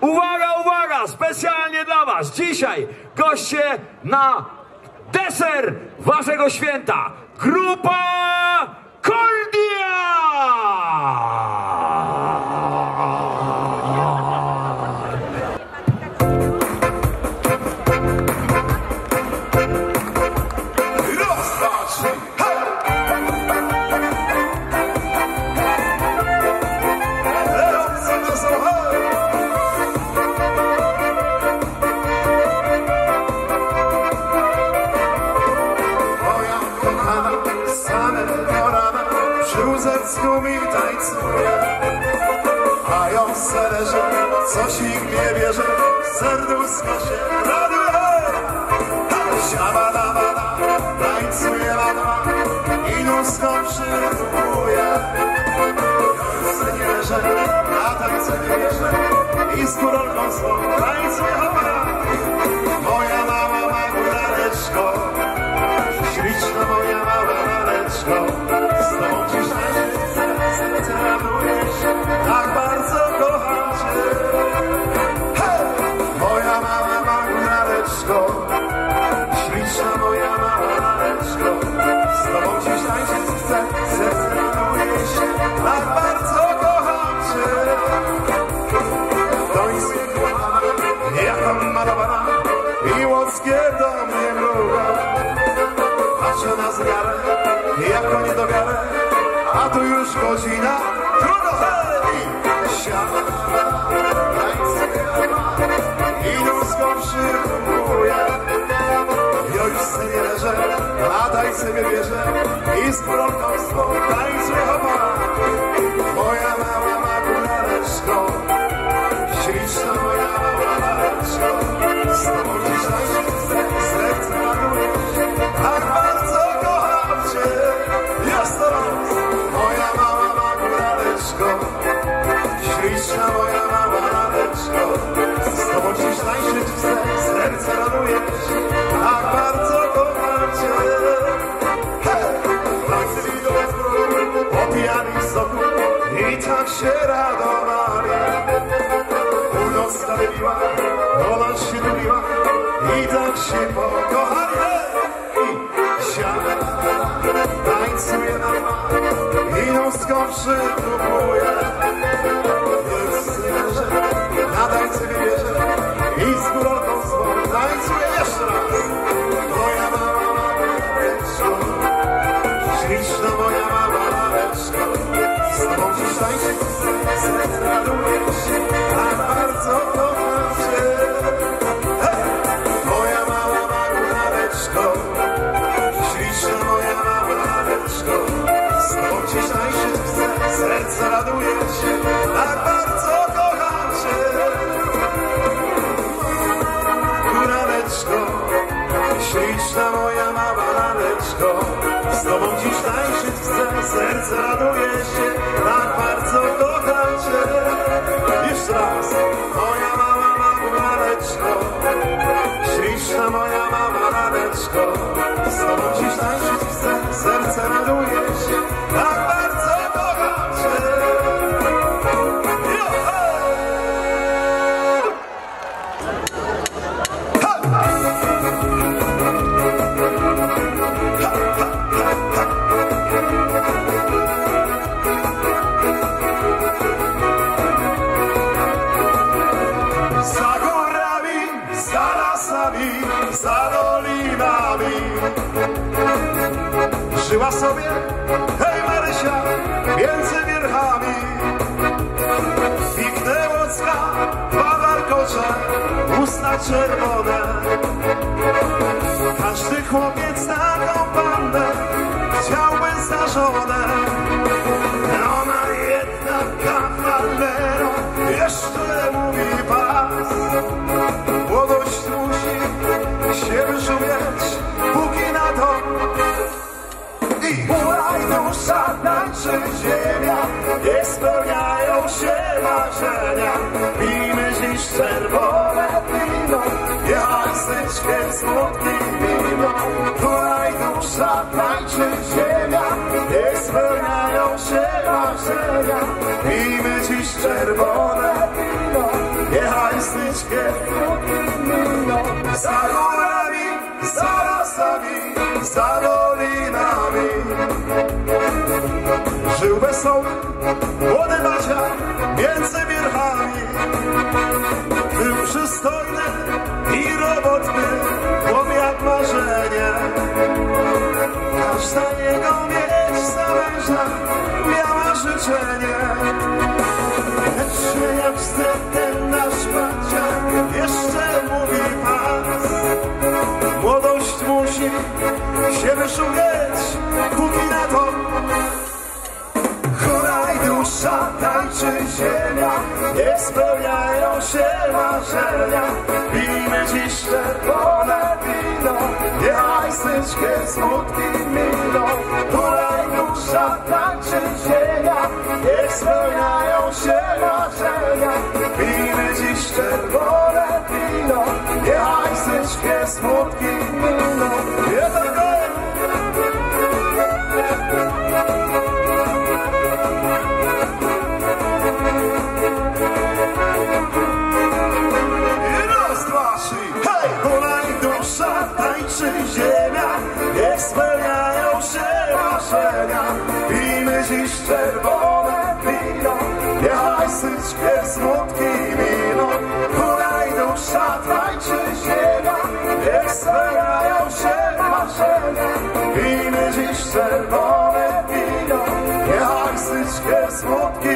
Uwaga, uwaga! Specjalnie dla Was dzisiaj goście na deser Waszego święta. Grupa Koldia! Nie bierze, serduszko się raduje. Siaba da ba da, tańcuje la dwa i nóżką przyrysuje. Już nie wierzę, na tańce nie wierzę i z górą swą tańcuje hopa. Moja mama ma góraleczko, śliczna moja mama laleczko. Z tobą dziś tańczę, do mnie mruga. Patrzę na zegarę Jako niedogarę A tu już godzina. Trudno I nóżką przyrkuję. Ja już sobie leżę, a daj sobie wierzę. I z prądą swą tańcuję hopa. Moja mała ma góraleczko, śliczna moja mała laleczko. Z tobą dziś tańczyć chcę, serce raduje Z tobą dziś tańczyć chcę, serce raduje się, tak bardzo kocham cię. Hej! Tańcy mi do wzroku, popijani z soku i tak się radowali. Północna wybiła, nowa się lubiła i tak się pokochali. Siada, tańcuje na dwa i nóżką przytrupuje. Serce raduje się, tak bardzo kocham cię. Hej! Moja mama ma laleczko, śliczna moja mama laleczko. Z tobą dziś tańczyć serce raduje się, tak bardzo kocham cię. Góraleczko, śliczna moja mała laleczko tobą dziś tańczyć chcę, serce raduje się Tak bardzo kocham cię. Jeszcze raz, moja mała mała laleczko Śliczna moja mała laleczko Z tobą dziś tańczyć chcę, serce raduje się Tak bardzo Żyła sobie, hej Marysia, między wierchami. Piękne łocka, dwa warkocze, usta czerwone. Każdy chłopiec taką pandę chciałby za żonę. Ona jedna kawalero jeszcze mówi pas. Młodość musi się wyszumieć, póki na to I hulaj dusza, tańczy ziemia Nie spełniają się marzenia. Pijmy dziś czerwone wino Ja steczkę smutki wino Hulaj dusza, tańczy ziemia Nie spełniają się marzenia. Pijmy dziś czerwone wino Niechaj niechaj styczkę za górami, za lasami, za dolinami. Żył wesoły, młody Macia między wierchami. Był przystojny i robotny, chłop jak marzenie. Każda jego miejsca męża miała życzenie. Lecz jak wstępem nasz Macia jeszcze się wyszumieć, póki na to Choraj dusza, tańczy ziemia, niech spełniają się marzenia. Pijmy dziś czerwone wino, niechaj styczkę smutki miną. Choraj dusza, tańczy ziemia, niech spełniają się marzenia. Pijmy dziś czerwone wino, niechaj styczkę smutki miną. Nie tak tańczy ziemia, niech spełniają się marzenia. Pijmy dziś czerwone wino, niechaj syczkę smutki miną. Hulaj dusza, tańczy ziemia, niech spełniają się marzenia. Pijmy dziś czerwone wino, niechaj syczkę smutki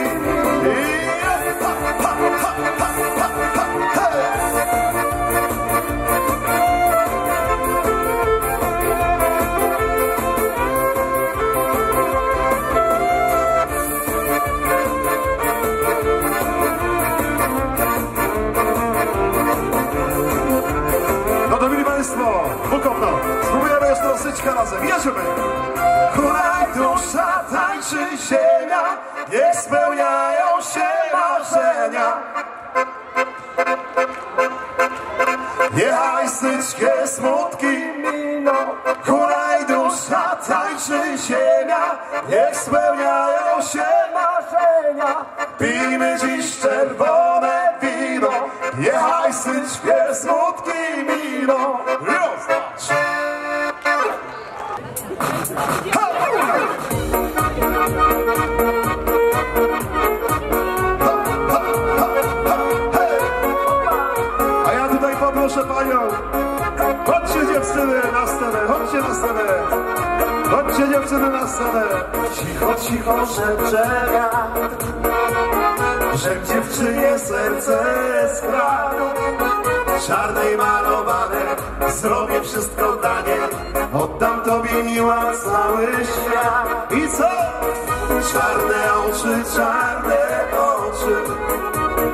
serce skradł. Czarnej malowane, zrobię wszystko dla niej. Oddam tobie miła cały świat. I co? Czarne oczy, czarne oczy,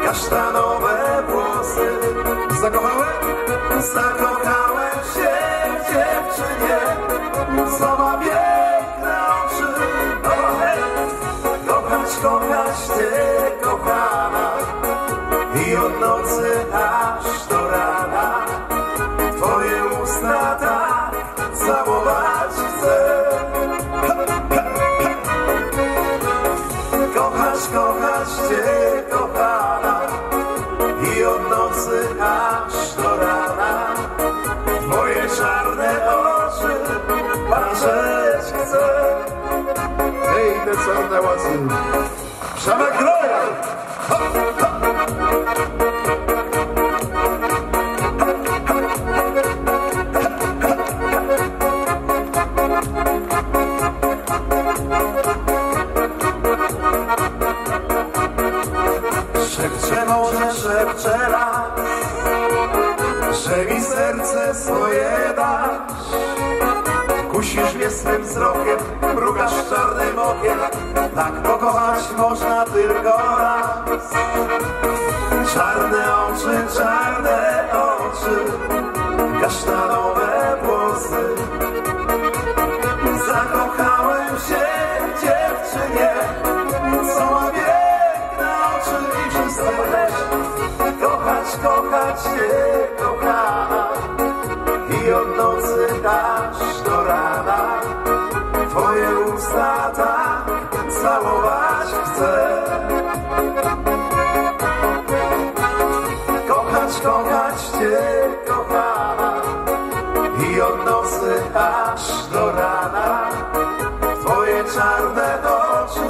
kasztanowe włosy. Zakochałem? Zakochałem się w dziewczynie, co ma piękne oczy. Kochać, kochać Cię, kochana i od nocy aż do rana Twoje usta tak całować chcę. Kochać, kochać Cię, kochana i od nocy aż do rana Twoje czarne oczy patrzeć chcę. Hej, czarne łasy, Przemek ha. Że mi serce swoje dasz. Mnie swym wzrokiem, mrugasz czarnym okiem, tak pokochać można tylko raz. Czarne oczy, czarne oczy, kasztanowe włosy. Zakochałem się dziewczynie, co ma piękne oczy i przystojność. Kochać, kochać się, kochana i od nocy rana Twoje usta tak całować chcę. Kochać, kochać Cię kochana I od nocy aż do rana. Twoje czarne oczy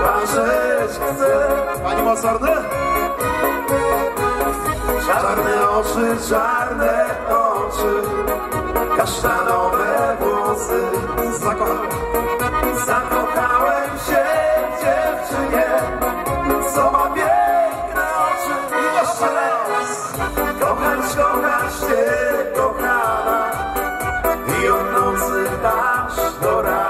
marzyć chcę. Pani Mocarny? Czarne oczy, czarne oczy. Kasztanowe włosy Zakochałem, zakochałem się w dziewczynie. Co ma piękne oczy I jeszcze raz. Kochać, kochać cię, kochana. I od nocy aż do rana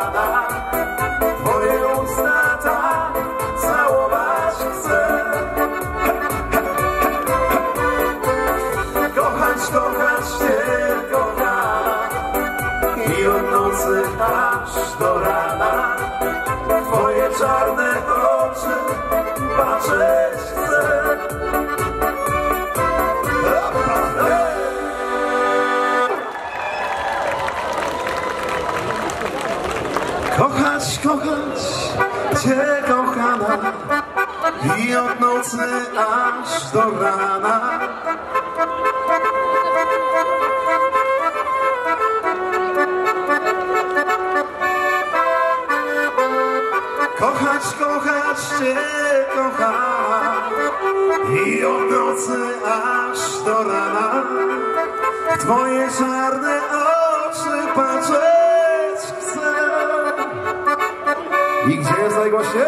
patrzeć chcę Kochać, kochać cię, kochana I od nocy aż do rana cię, kochana I od nocy aż do rana W twoje czarne oczy patrzeć chcę I gdzie jest najgłośniej?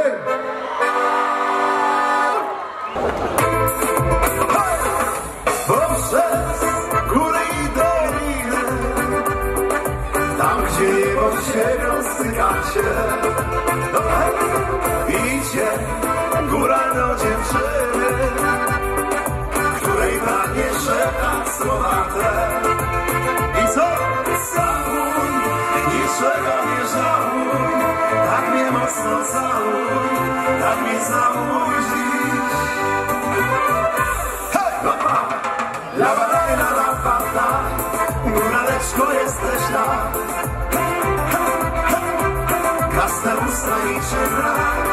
Rozstygacie no, Idzie góra do dziewczyny Której pragnie szeptać słowa te I co? Całuj, niczego nie żałuj Tak mnie mocno całuj, tak mnie całuj dziś Hej! Opa! La ba la la la ba la Góraleczko jesteś tam Niczym rak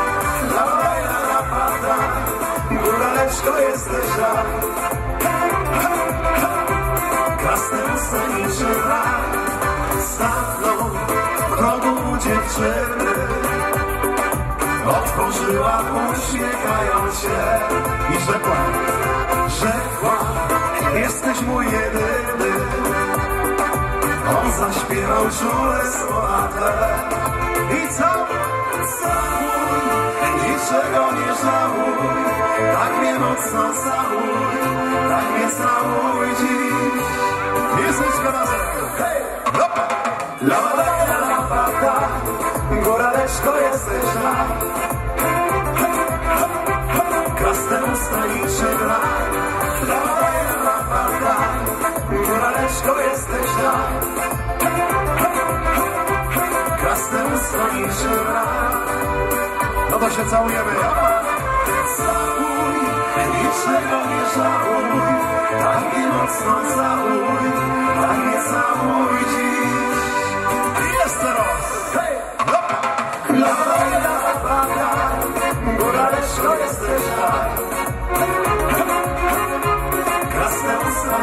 La ba la la ba la Góraleczko jesteś tam Kasne usta niczym rak Stanął w progu dziewczyny. Otworzyła uśmiechając się I rzekła, rzekła Jesteś mój jedyny. On zaśpiewał czule słowa te I całuj Niczego nie żałuj Tak mnie mocno całuj Tak mnie całuj dziś. Jesteś razem Hej, hopa! La la la la la la Góraleczko jesteś tam Krasne usta niczym rak La la la la la la Góraleczko jesteś tam Krasne usta niczym rak No to się całujemy. Całuj, niczego nie żałuj. Tak mnie mocno całuj Tak mnie całuj dziś. I jeszcze raz Hej, la la la Góraleczko jesteś tam Krasne usta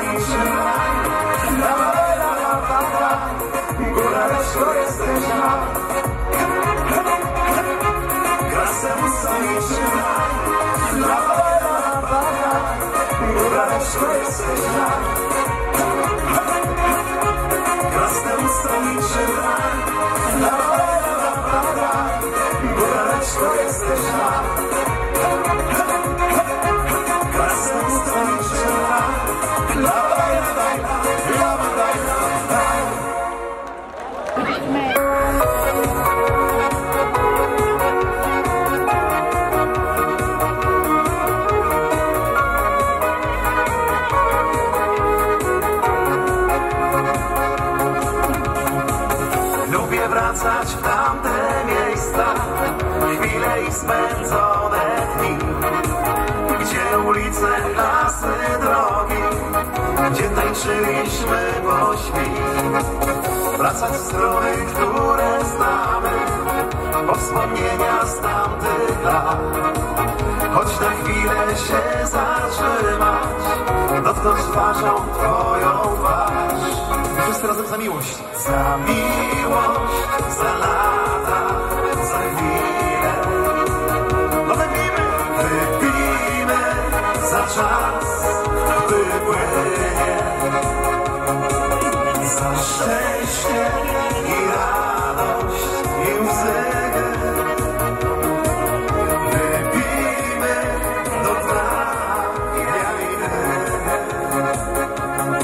la la la la la Góraleczko jesteś tam jesteś tam spędzone dni. Gdzie ulice, lasy, drogi Gdzie tańczyliśmy po świt Wracać w strony, które znamy Po wspomnienia z tamtych lat. Choć na chwilę się zatrzymać Dotknąć twarzą twoją twarz. Wszyscy razem za miłość. Za miłość, za lata, za chwilę czas, który płynie. Za i radość i do.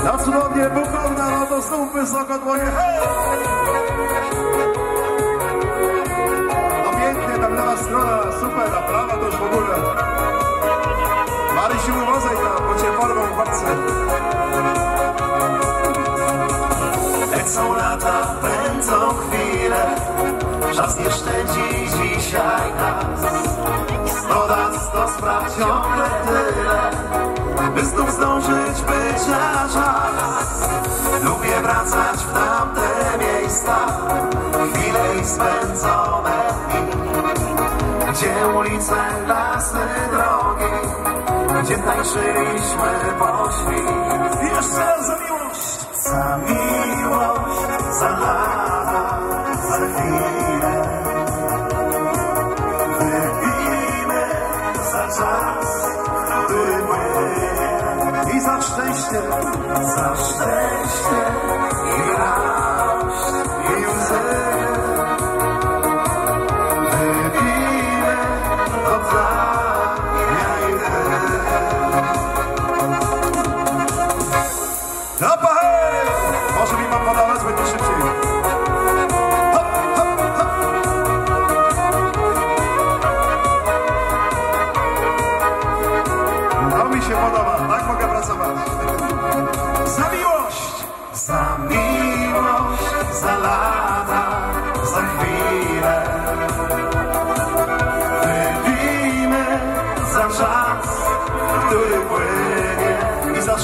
Na cudownie wysoko dłonie, hej! No pięknie, tam lewa strona, super, a prawa to już w ogóle. Marysiu, uważaj tam, bo cię porwą babce. Lecą lata, pędzą chwile, czas nie szczędzi dzisiaj nas. Sto lat, sto spraw ciągle tyle, by znów zdążyć być na czas. Lubię wracać w tamte miejsca, chwile ich spędzone dni, gdzie ulice, lasy, drogi, gdzie tańczyliśmy po świt. Jeszcze za miłość! Za miłość, za lata, za chwilę. Wypijmy za czas, który płynie. I za szczęście, za szczęście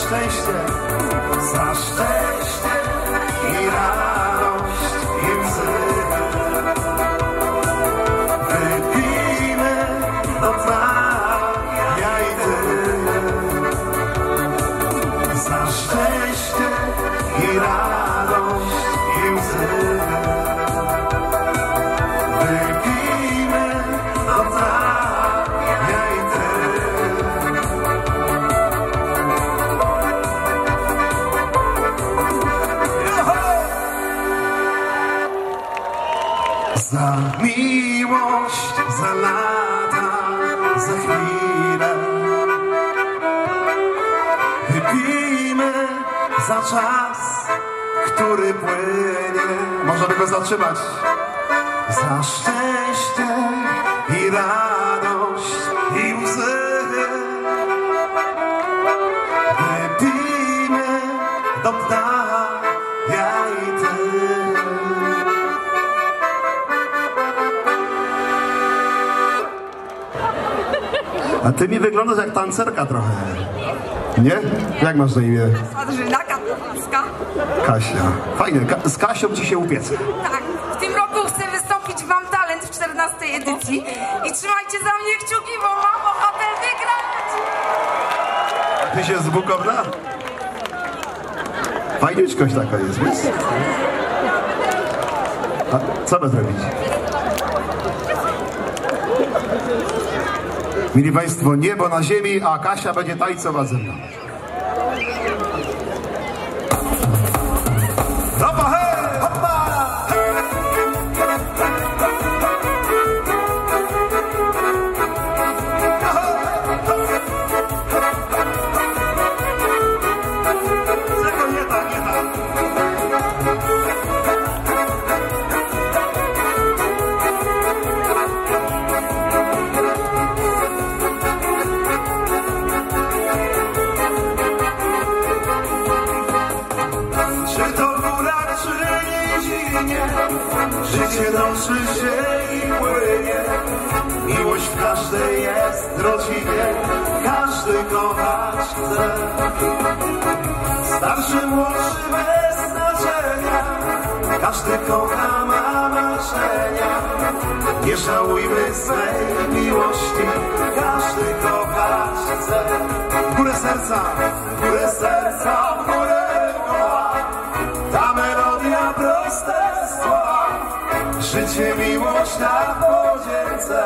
szczęście, za szczęście który płynie. Można by go zatrzymać. Za szczęście i radość i łzy. Wypijmy do dna, ja i ty. A ty mi wyglądasz jak tancerka trochę. Nie? Jak masz na imię? Adrzyna. Kasia. Fajnie, Ka z Kasią ci się upiec. Tak, w tym roku chcę wystąpić w Mam Talent w 14 edycji i trzymajcie za mnie kciuki, bo mam ochotę wygrać! Ty się z Bukowna? Fajniuczkość taka jest, wiesz? A co będę robić? Mili Państwo, niebo na ziemi, a Kasia będzie tańcować ze mną. Noszy się i płynie. Miłość w każdej jest rodzinie Każdy kochać chce Starszy, młodszy, bez znaczenia. Każdy kocha, ma marzenia. Nie żałujmy swej miłości. Każdy kochać chce W górę serca, w górę serca, Niesie miłość na podzięce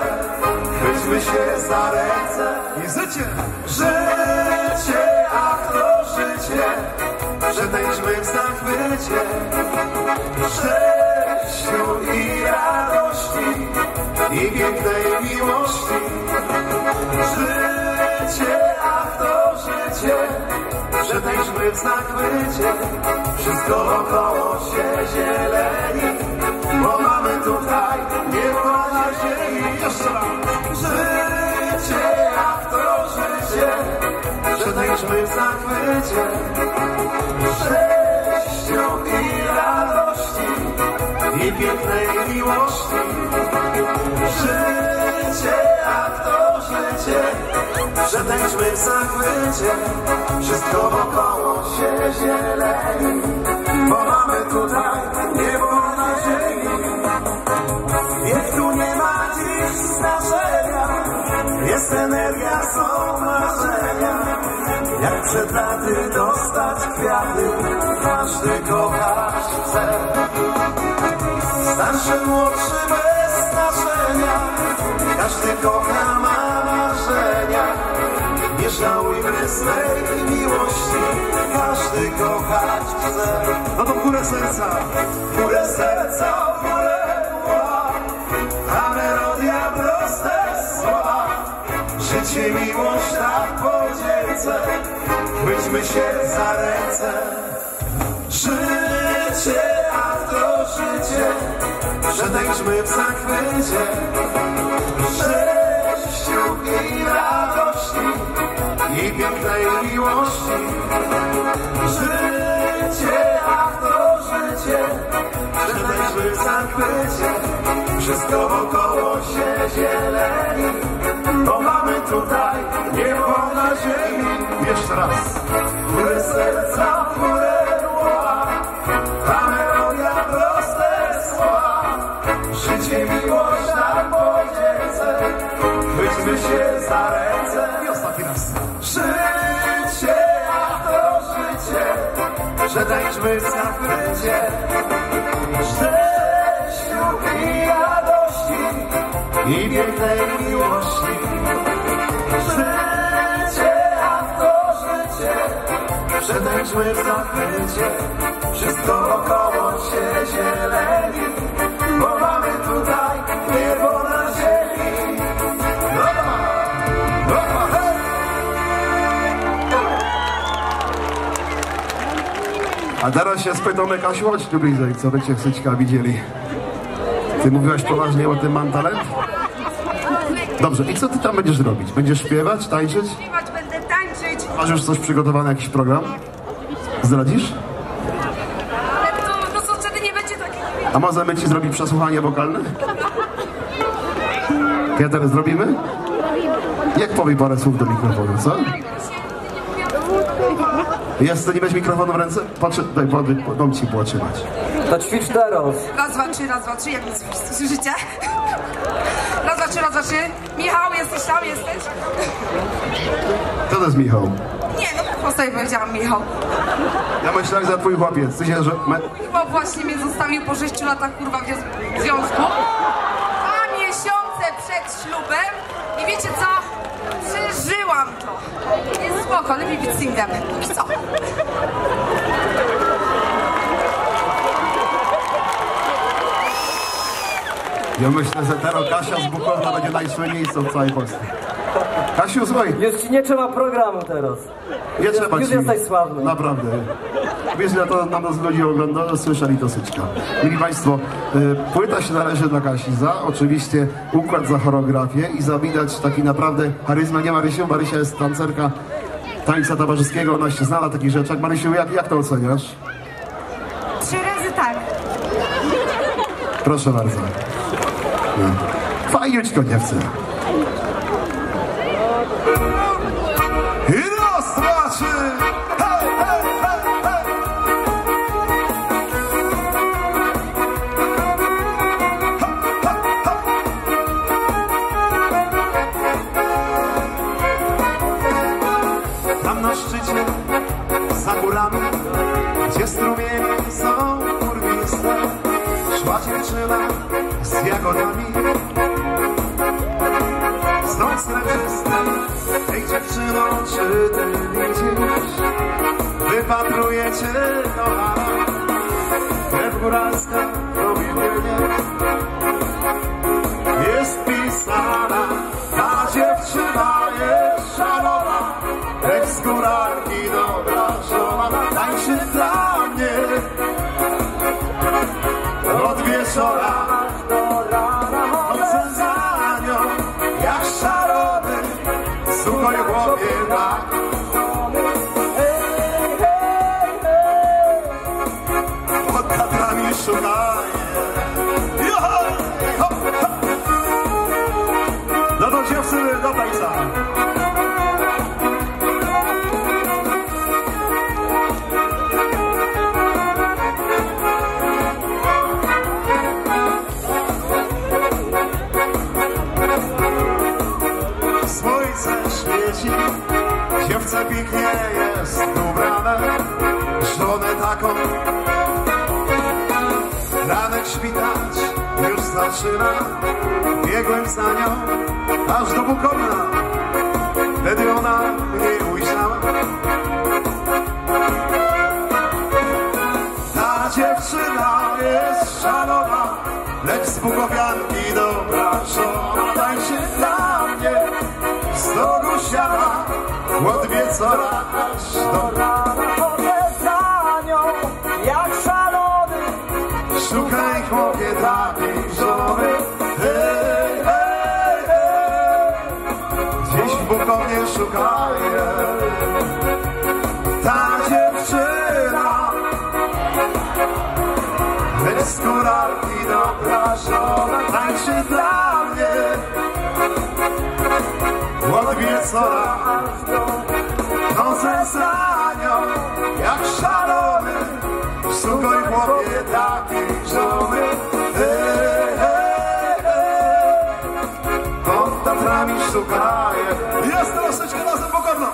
Chwyćmy się za ręce I życie! Życie, a kto życie? Przetejdźmy w zachwycie Szczęściu i radości I pięknej miłości Życie, a kto życie? Przetejdźmy w zachwycie Wszystko wokoło się zieleni Bo mamy tutaj niebo na ziemi. Jeszcze. Życie jak to życie, że tańczmy w zachwycie, szczęściu i radości i pięknej miłości. Życie jak to życie, że tańczmy w zachwycie, wszystko wokoło się zieleni, bo mamy tutaj jest energia, są marzenia. Jak przed laty dostać kwiaty, każdy kochać chce. Starszy, młodszy bez znaczenia, każdy kocha, ma marzenia. Nie żałujmy swej miłości, każdy kochać chce. No to górę serca, górę serca, górę głowa, Życie, miłość tak po dzielce, chwyćmy się za ręce. Życie, a to życie, tańczmy w zachwycie. Szczęściu i radości i pięknej miłości. Życie, a to życie, tańczmy w zachwycie. Wszystko wokoło się zieleni, bo mamy tutaj niebo na ziemi. Jeszcze raz. W górę serca, górę głowa, a melodia proste słowa. Życie, miłość na podzielce, chwyćmy się za ręce. I ostatni raz. Życie, a to życie, że tańczmy w zachwycie. Szczęściu i radości i pięknej miłości. Tańczmy w zachwycie. Wszystko wokoło się zieleni, bo mamy tutaj niebo na ziemi. Dobra, dobra, hej! A teraz się spytamy, Kasiu, chodź tu bliżej, co by cię Syćka widzieli. Ty mówiłaś poważnie o tym mam talent? Dobrze, i co ty tam będziesz robić? Będziesz śpiewać, tańczyć? Masz już coś przygotowane, jakiś program? Zdradzisz? ale to, no co wtedy nie będzie takich A możemy ci zrobić przesłuchanie wokalne? Ja teraz zrobimy? Jak powie parę słów do mikrofonu, co? Jest, to nie weź mikrofonu w ręce? Patrzę, daj, daj, dam ci było trzymać. To ćwicz teraz. Raz, dwa, trzy, raz, dwa, trzy, jak mnie słyszycie? słyszycie? Raz, dwa, trzy, raz, dwa, trzy. Michał, jesteś tam, jesteś? Co to jest Michał? Nie, no po prostu ja powiedziałam Michał. Ja myślałem za twój chłopiec. Ty się, że... Me... Chyba właśnie mnie zostawił po 6 latach kurwa w związku. Dwa miesiące przed ślubem i wiecie co? Przeżyłam to. Jest spoko, lepiej być singlem. Co. Ja myślę, że teraz Kasia z Bukowna będzie najsłynniejszą w całej Polsce. Kasiu, słuchaj, Już ci nie trzeba programu teraz. nie trzeba już ci. jesteś sławny. Naprawdę. Wiesz, że to na nas ludzie oglądają, słyszeli to syczka. Mili Państwo, y, płyta się należy dla Kasi za oczywiście układ za choreografię i za widać taki naprawdę charyzma. Nie Marysiu, Marysia jest tancerka tańca towarzyskiego, ona się znała takich rzeczach. Marysiu, jak, jak to oceniasz? Trzy razy tak. Proszę bardzo. Fajniućko dziewczę. I. Tam na szczycie, za górami, gdzie strumienie są kurwiste, szła dziewczyna z jagodami. Znów srebrzyste, Ej dziewczyno, czy ty widzisz? Krew Słuchaj chłopie tak pięknie jest ubrana, żonę taką. Ranek świtać już zaczyna, biegłem za nią aż do Bukovna. Wtedy ona mnie ujrzała. Ta dziewczyna jest szalowa, lecz z Bukowianki dobra żona. Tańczy dla mnie stogu siana, od wieczora aż do rana. Chodzę za nią jak szalony. Szukaj chłopie takiej żony. Hej, hej, hej Gdzieś w Bukowie szukaj Ta dziewczyna Bez skóralki dobra żona. Tańczy dla Od wieczora aż do Chodzę za nią jak szalony Szukaj chłopie takiej żony Hej, hej, hej Pod Tatrami szukaję Jest troszeczkę razem pokorno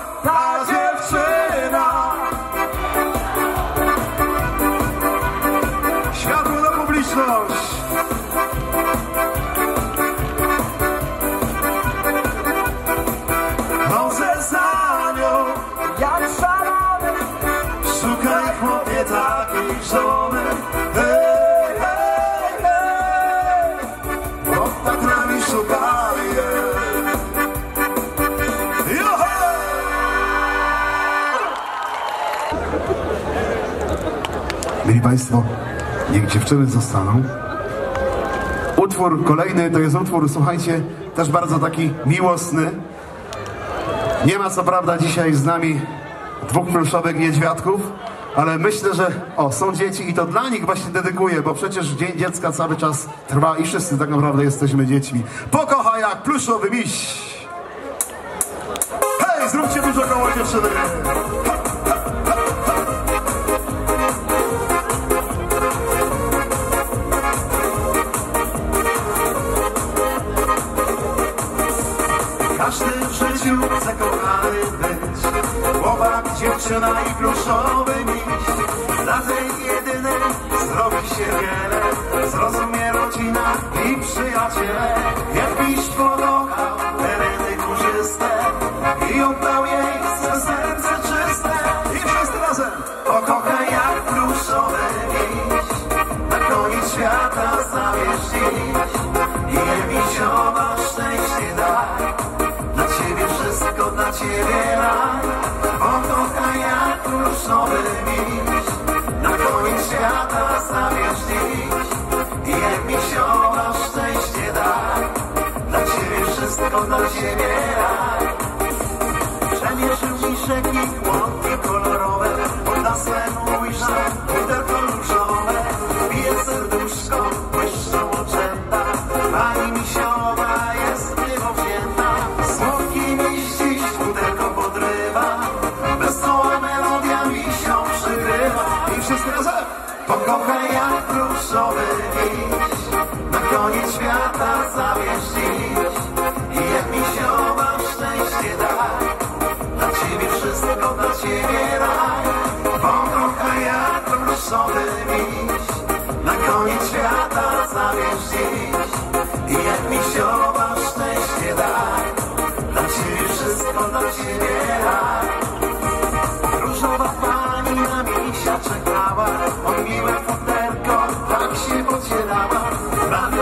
Mili Państwo, niech dziewczyny zostaną. Utwór kolejny to jest utwór, słuchajcie, też bardzo taki miłosny. Nie ma co prawda dzisiaj z nami dwóch pluszowych niedźwiadków, ale myślę, że o, są dzieci i to dla nich właśnie dedykuję, bo przecież Dzień Dziecka cały czas trwa i wszyscy tak naprawdę jesteśmy dziećmi. Pokocha jak pluszowy miś! Hej, zróbcie dużo koło dziewczyny! Kochany być Chłopak, dziewczyna i pluszowy miś. Dla tej jedynej zrobi się wiele. Zrozumie rodzina i przyjaciele. Jak miś tereny górzyste. I oddał jej swe serce czyste. I wszyscy razem Pokochaj jak pluszowy miś. Na koniec świata zabierz wszystko, dla Pokochaj jak pluszowy miś Na koniec świata zabierz dziś. I jak misiowa szczęście daj Dla ciebie wszystko, dla ciebie raj. Pokochaj jak pluszowy miś Na koniec świata zabierz dziś. I jak misiowa szczęście daj Dla ciebie wszystko, dla ciebie raj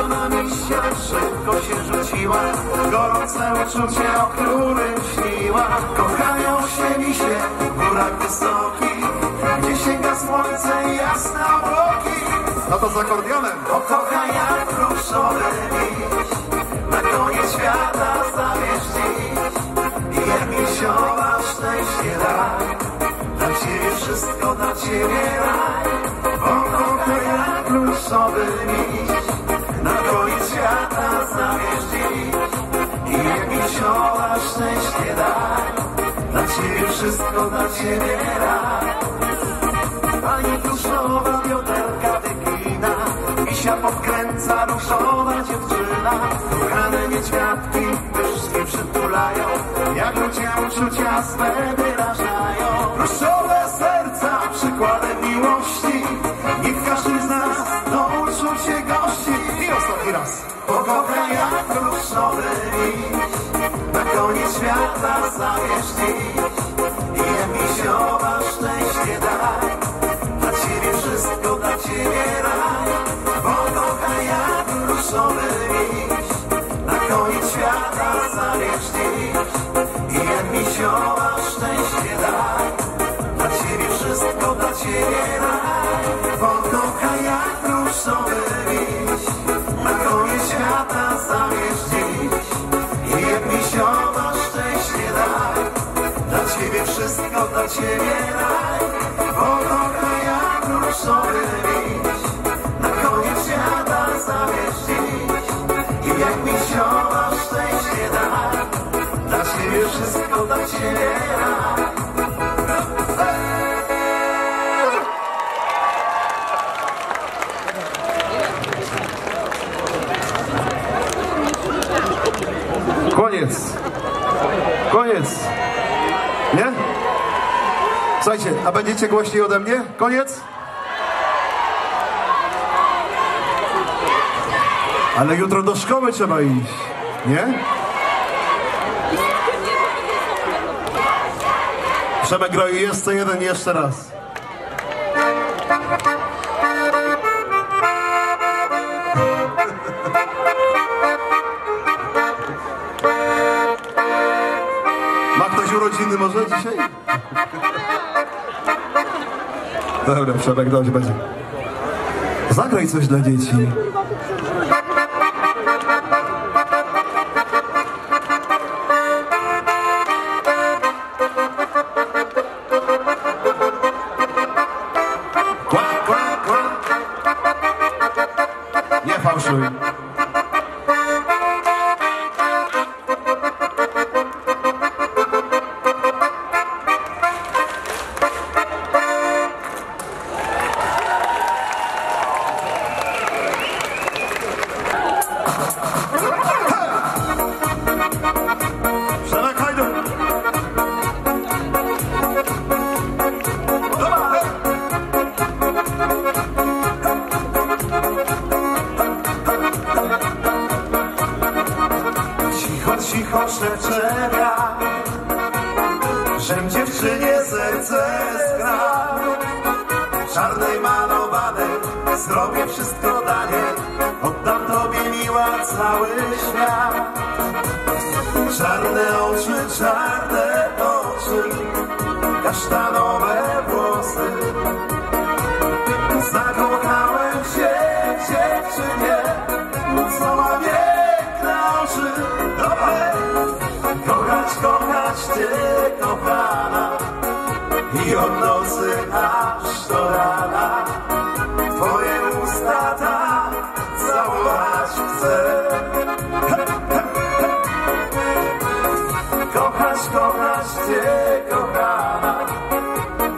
na misia szybko się rzuciła. Gorące uczucie, o którym śniła. Kochają się misie w górach wysokich Gdzie sięga słońce i jasne obłoki No to z akordionem. Pokochaj jak różowy wszystko, dla ciebie raj. Pani Kruszowa, bioderka wygina Misia podkręca, różowa dziewczyna. Kochane niedźwiadki pysznie przytulają. Jak ludzie uczucia swe wyrażają. Różowe serca przykładem miłości. Niech każdy z nas do uczucie gości. I ostatni raz. Pokochaj jak różowy liść Na koniec świata zabierz Misiowa szczęście daj Dla ciebie wszystko, dla ciebie raj. Pokochaj jak różowy liść Na koniec świata zabierz dziś I jak szczęście daj dla ciebie wszystko, dla ciebie raj Pokochaj jak różowy. liść Koniec. Koniec. Nie? Słuchajcie, a będziecie głośniej ode mnie? Koniec? Ale jutro do szkoły trzeba iść. Nie? Przemek groi jeszcze jeden, jeszcze raz. Ma ktoś urodziny może dzisiaj? Dobra, Przemek, dobrze będzie. Zagraj coś dla dzieci. Nie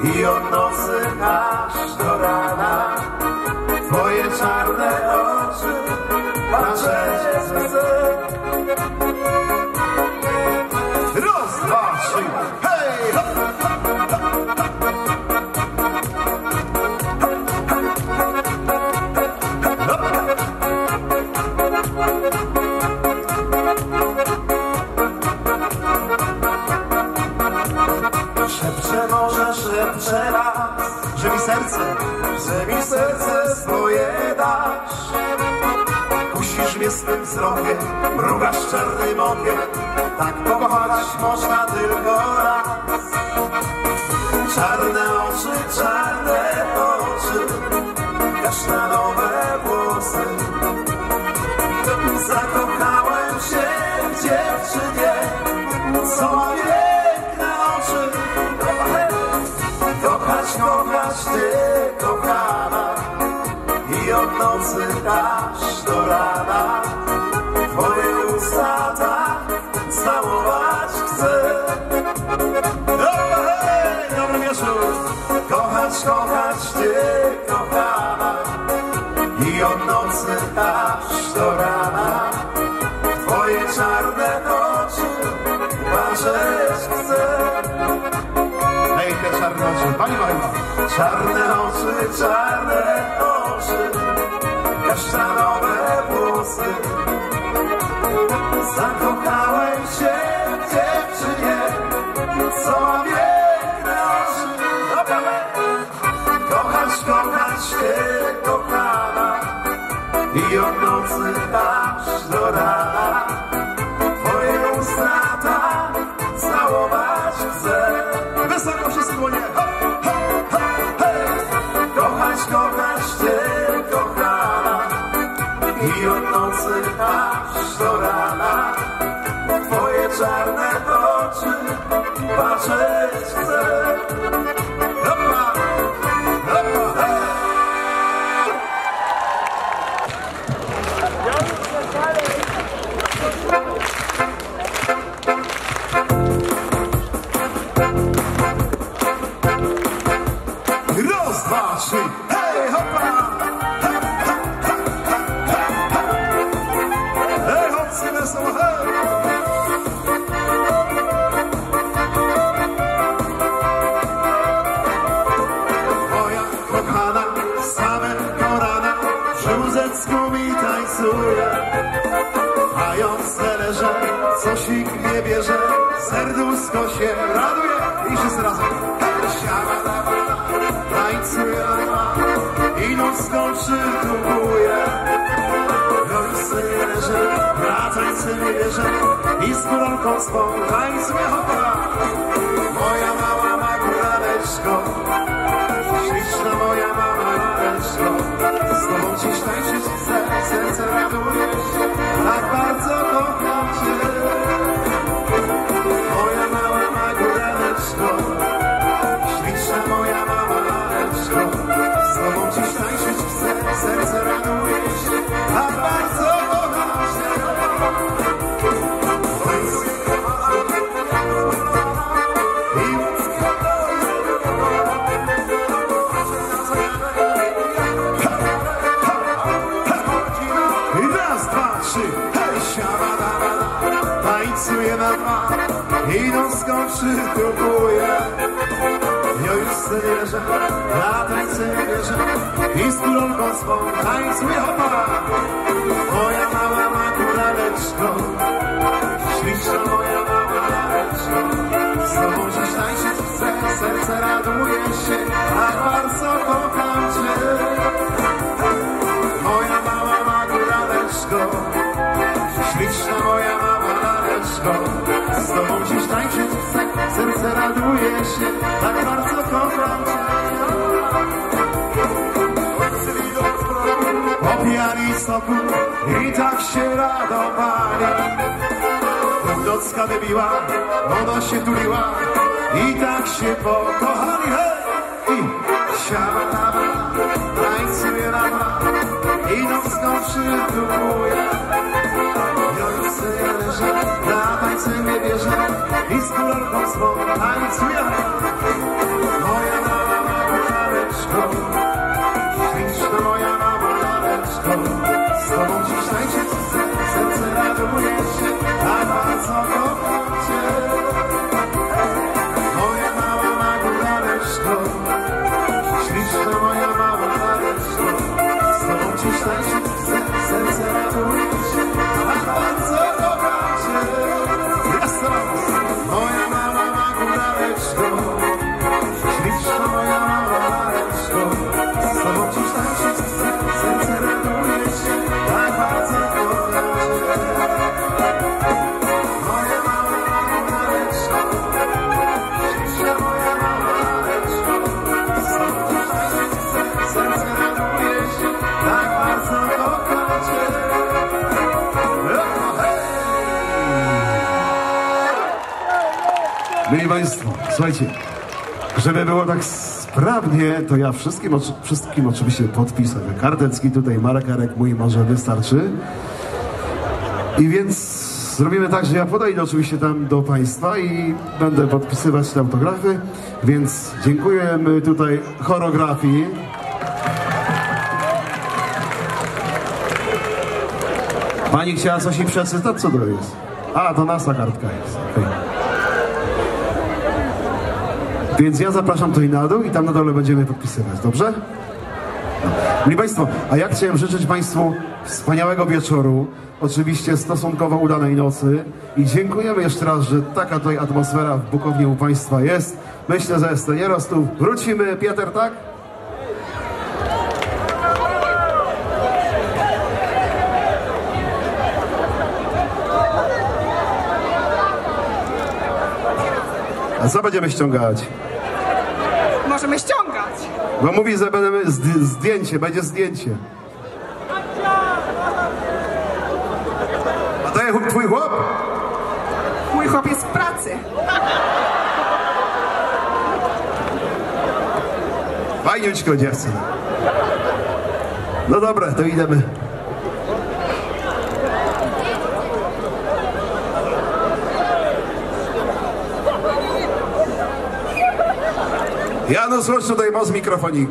I od nocy aż do rana. Twoje czarne oczy patrzeć chcę Raz, serce, że mi serce swoje dasz. Kusisz mnie swym wzrokiem Mrugasz czarnym okiem. Tak pokochać można tylko raz. Czarne oczy, czarne oczy kasztanowe włosy. Zakochałem się w Kochać, kochać Ty, kochana i od nocy aż do rana. Twoje usta tak całować chcę. Dobra, hej, dobry wieczór. Kochać, kochać Cię, kochana I od nocy aż do rana. Twoje czarne oczy czarne oczy. Pani Maryla. Czarne oczy, czarne oczy, kasztanowe włosy. Zakochałem się w dziewczynie, co ma piękne oczy. Kochać, kochać się, kochana i od nocy aż do rana. Nocy aż do rana Twoje czarne oczy patrzeć chcę. Hopa, hopa, dwa, trzy, hej, hopa! Mając coś ich nie bierze, serduszko się raduje i wszyscy razem. Da, tańcuje i nóżką przytupuje. I sobie leżę, na tańce nie wierzę i z kulonką swą tańcuje hopa. Moja mała ma góraleczko, śliczna moja mama laleczko, z tobą dziś tańczyć chcę, serce raduje się, tak bardzo kocham cię. Moja mała ma góraleczko, śliczna moja mama laleczko, z tobą dziś tańczyć chcę, serce raduje się, tak bardzo kocham cię. Raz, dwa, trzy, hej, siada, da, da, da. Tańcuje na dwa i nóżką przytupuje. Ja już sobie wierzę, tańce nie wierzę i z kulonką swą tańcuje hopa. Moja mała ma kuraleczko, śliczna moja mała laleczko. Z tobą dziś tańczyć chcę, serce raduje się, a bardzo kocham cię. Moja góraleczko Śliczna moja mała laleczko Z tobą dziś tańczyć Serce raduje się. Tak bardzo kocham cię. Popijali soku I tak się radowali. Północka wybiła Ona się tuliła I tak się pokochali. Hej! I siada Tańcuje rana i nocną przytupuje. Ja już sobie leżę, na tańce nie wierzę i z kolorką swą tańcuję. Moja mała ma laleczko, śliczna moja mała laleczko, z tobą dziś tańczyć chcę, serce raduje się, a bardzo kocham Mieli Państwo, słuchajcie, żeby było tak sprawnie, to ja wszystkim, wszystkim oczywiście podpiszę. Kartecki tutaj, markerek mój może wystarczy. I więc zrobimy tak, że ja podejdę oczywiście tam do Państwa i będę podpisywać te autografy, więc dziękujemy tutaj choreografii. Pani chciała coś mi przeczytać? Co to jest? A, to nasza kartka jest. okej. Więc ja zapraszam tutaj na dół i tam na dole będziemy podpisywać, dobrze? Mili Państwo, a ja chciałem życzyć Państwu wspaniałego wieczoru, oczywiście stosunkowo udanej nocy i dziękujemy jeszcze raz, że taka tutaj atmosfera w Bukownie u Państwa jest. Myślę, że to nieraz tu. Wrócimy, Pieter, tak? A co będziemy ściągać? Możemy ściągać. Bo mówi, że będziemy zd- zdjęcie, będzie zdjęcie. A to jest twój chłop? Mój chłop jest w pracy. Fajniućko dziewczyna. No dobra, to idziemy. Janusz, chodź tutaj, masz mikrofonik.